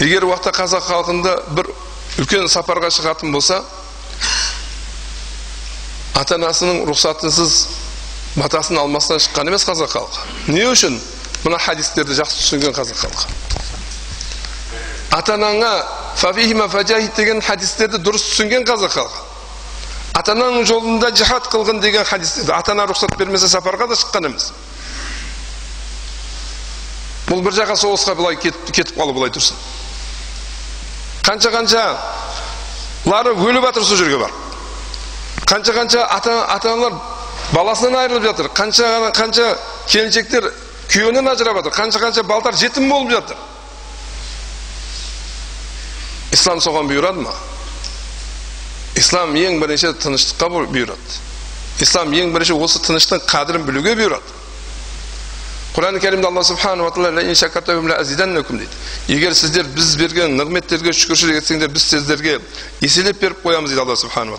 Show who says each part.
Speaker 1: егер уақытта қазақ халқында бір үлкен сапарға шығатын болса ата анасының рұқсатынсыз батасын алмастан шыққан емес қазақ халқы. Не үшін мына хадистерді жақсы түсінген қазақ халқы? Ата анаңа фафихима фажахид деген хадистерді дұрыс түсінген қазақ халқы. Ата ананың жолында жихад қылғын деген хадистерді ата ана рұқсат бермесе сапарға да шыққан емес. Бұл бір жаққа соғысқа былай кетіп, кетіп қалу былай тұрсын. Қанша қаншалары өліп жатыр сол жерге барып қанша қанша ата, аналар баласынан айырылып жатыр қанша қанша келіншектер күйеуінен ажырап жатыр қанша қанша балдар жетім болып жатыр ислам соған бұйырады ма ислам ең бірінші тыныштыққа бұйырады ислам ең бірінші осы тыныштың қадірін білуге бұйырады құран кәрімде алла субханала тағала дейді егер сіздер біз берген нығметтерге шүкіршілік етсеңдер біз сіздерге еселеп беріп қоямыз дейді алла субханала